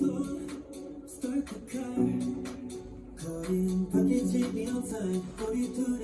start the car. Caught in pocket, taking all time. 42